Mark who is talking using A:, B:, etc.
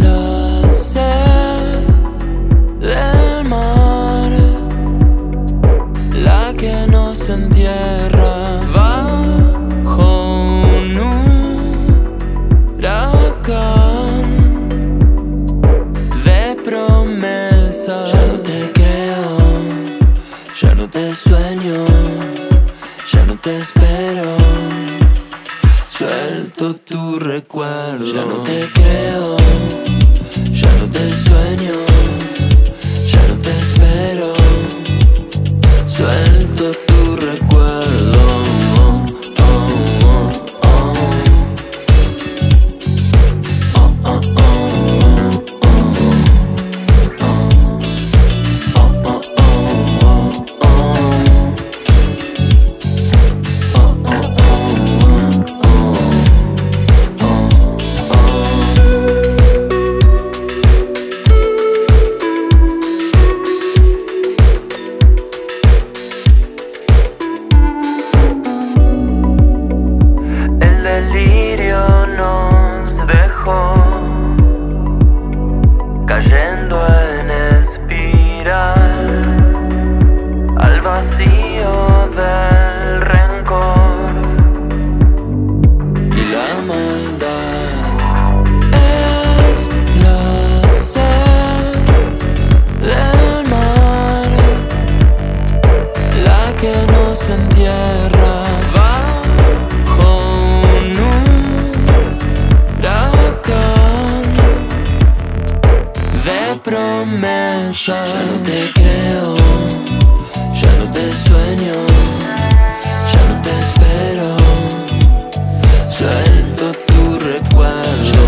A: La sed del mar, la que nos entierra bajo un huracán de promesas. Ya no te creo, ya no te sueño, ya no te espero suelto tu recuerdo. Ya no te creo del sueño. Ya no te creo, ya no te sueño, ya no te espero. Suelto tu recuerdo.